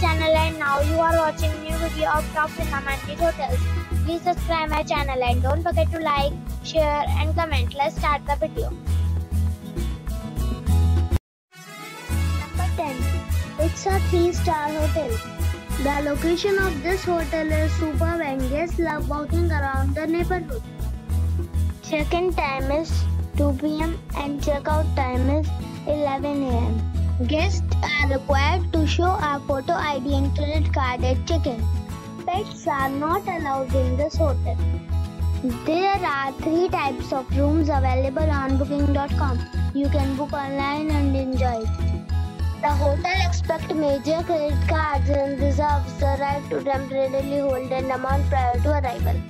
channel and now you are watching new video of top recommended hotels. Please subscribe my channel and don't forget to like, share and comment. Let's start the video. Number 10. It's a 3-star hotel. The location of this hotel is superb and guests love walking around the neighborhood. Check-in time is 2 p.m. and check-out time is 11 a.m. Guests are required to show a photo ID and credit card at check-in. Pets are not allowed in this hotel. There are three types of rooms available on booking.com. You can book online and enjoy. The hotel expects major credit cards and reserves the right to temporarily hold an amount prior to arrival.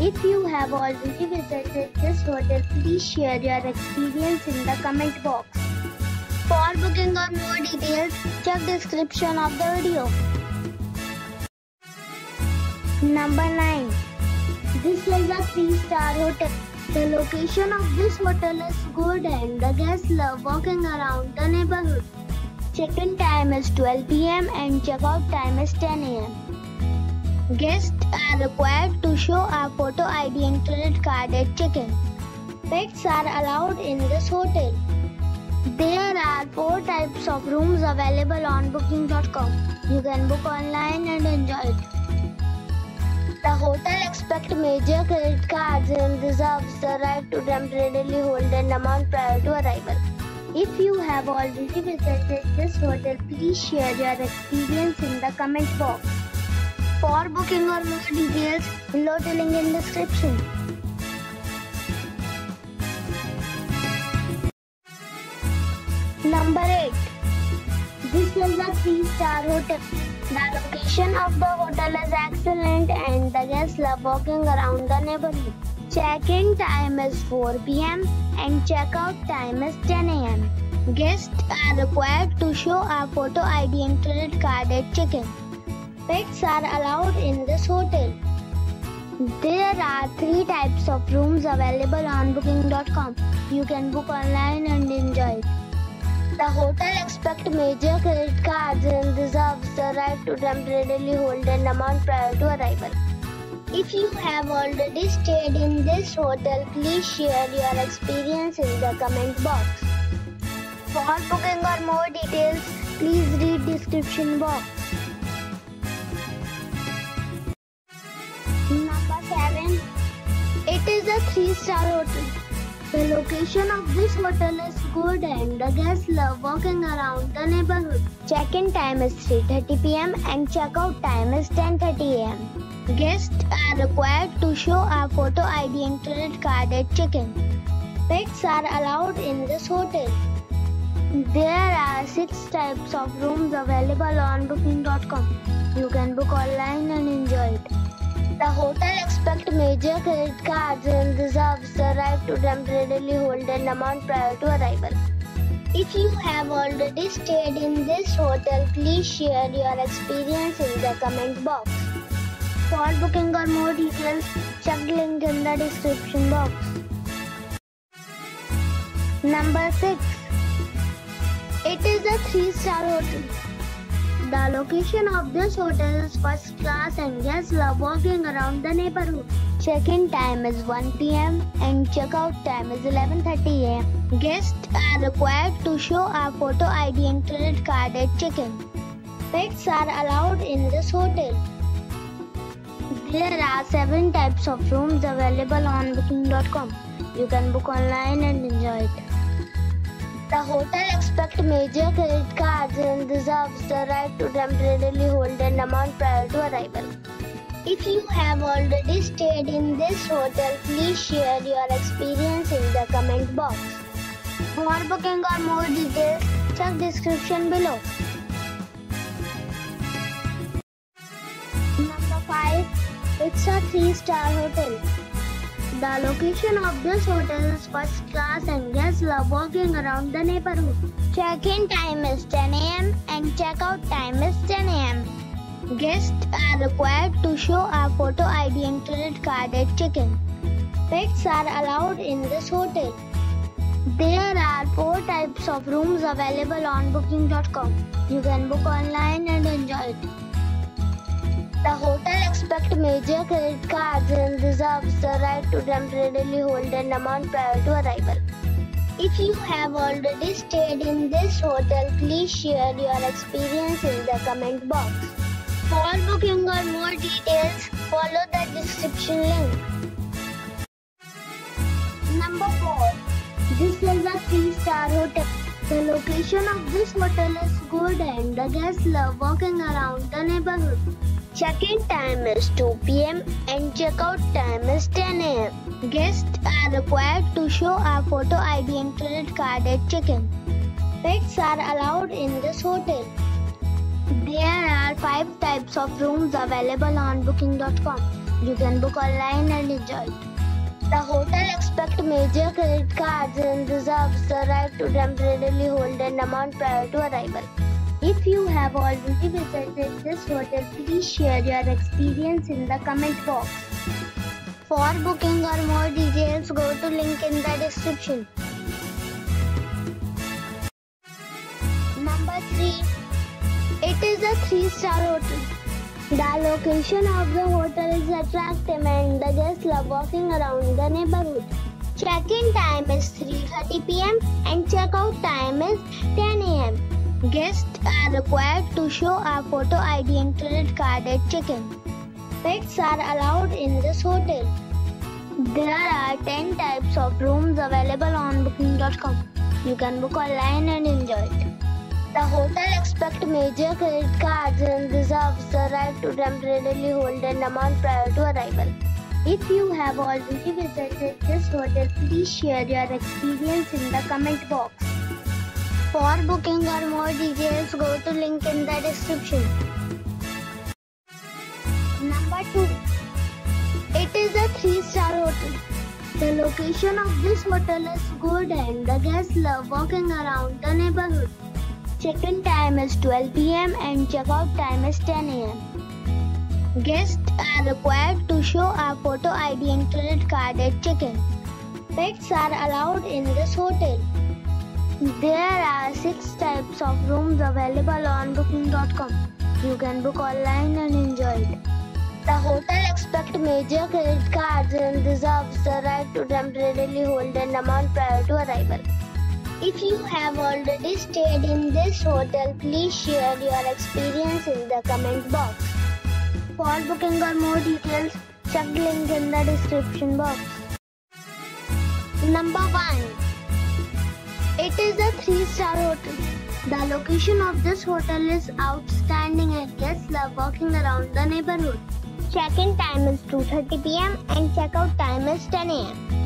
If you have already visited this hotel, please share your experience in the comment box. For booking or more details, check description of the video. Number 9. This is a 3-star hotel. The location of this hotel is good and the guests love walking around the neighborhood. Check-in time is 12 pm and check-out time is 10 am. Guests are required to show a photo ID and credit card at check-in. Pets are allowed in this hotel. There are four types of rooms available on booking.com. You can book online and enjoy it. The hotel expects major credit cards and reserves the right to temporarily hold an amount prior to arrival. If you have already visited this hotel, please share your experience in the comment box. For booking or more details, below the link in description. Number 8. This is a 3-star hotel. The location of the hotel is excellent and the guests love walking around the neighborhood. Check-in time is 4 p.m. and check-out time is 10 a.m. Guests are required to show a photo ID and credit card at check-in. Pets are allowed in this hotel. There are three types of rooms available on booking.com. You can book online and enjoy it. The hotel expects major credit cards and reserves the right to temporarily hold an amount prior to arrival. If you have already stayed in this hotel, please share your experience in the comment box. For booking or more details, please read description box. Number 7. It is a 3-star hotel. The location of this hotel is good and the guests love walking around the neighborhood. Check-in time is 3.30 pm and check-out time is 10.30 am. Guests are required to show a photo ID and credit card at check-in. Pets are allowed in this hotel. There are six types of rooms available on booking.com. You can book online and enjoy it. The hotel major credit cards and reserves the right to temporarily hold an amount prior to arrival. If you have already stayed in this hotel, please share your experience in the comment box. For booking or more details, check the link in the description box. Number 6. It is a 3-star hotel. The location of this hotel is first class and guests love walking around the neighborhood. Check-in time is 1 p.m. and check-out time is 11.30 a.m. Guests are required to show a photo ID and credit card at check-in. Pets are allowed in this hotel. There are 7 types of rooms available on booking.com. You can book online and enjoy it. The hotel expects major credit cards and reserves the right to temporarily hold an amount prior to arrival. If you have already stayed in this hotel, please share your experience in the comment box. For booking or more details, check description below. Number 5. It's a 3-star hotel. The location of this hotel is first class and guests love walking around the neighborhood. Check-in time is 10 a.m. and check-out time is 10 a.m. Guests are required to show a photo ID and credit card at check-in. Pets are allowed in this hotel. There are four types of rooms available on booking.com. You can book online and enjoy it. The hotel expects major credit cards and reserves the right to temporarily hold an amount prior to arrival. If you have already stayed in this hotel, please share your experience in the comment box. For booking or more details, follow the description link. Number 4. This is a 3-star hotel. The location of this hotel is good and the guests love walking around the neighborhood. Check-in time is 2 p.m. and check-out time is 10 a.m. Guests are required to show a photo ID and credit card at check-in. Pets are allowed in this hotel. There are five types of rooms available on booking.com. You can book online and enjoy. The hotel expects major credit cards and reserves the right to temporarily hold an amount prior to arrival. If you have already visited this hotel, please share your experience in the comment box. For booking or more details, go to link in the description. 3-star hotel. The location of the hotel is attractive and the guests love walking around the neighborhood. Check-in time is 3.30 pm and check-out time is 10 am. Guests are required to show a photo ID and credit card at check-in. Pets are allowed in this hotel. There are 10 types of rooms available on booking.com. You can book online and enjoy it. The hotel expects major credit cards and reserves the right to temporarily hold an amount prior to arrival. If you have already visited this hotel, please share your experience in the comment box. For booking or more details, go to link in the description. Number 2. It is a 3-star hotel. The location of this hotel is good and the guests love walking around the neighborhood. Check-in time is 12 pm and check-out time is 10 am. Guests are required to show a photo ID and credit card at check-in. Pets are allowed in this hotel. There are six types of rooms available on booking.com. You can book online and enjoy it. The hotel expects major credit cards and reserves the right to temporarily hold an amount prior to arrival. If you have already stayed in this hotel, please share your experience in the comment box. For booking or more details, check link in the description box. Number 1. It is a 3-star hotel. The location of this hotel is outstanding and guests love walking around the neighborhood. Check-in time is 2.30 pm and check-out time is 10 am.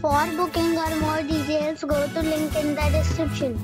For booking or more details, go to link in the description.